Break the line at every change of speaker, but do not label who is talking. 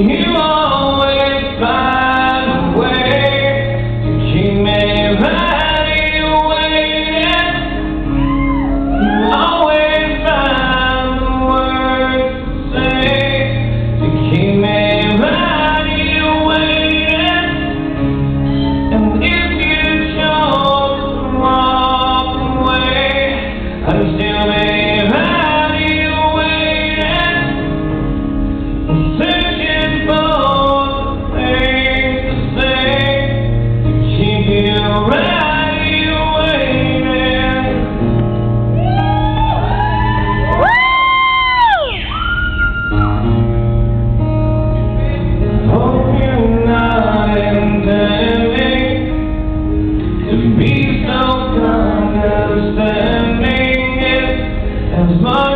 You are Mom.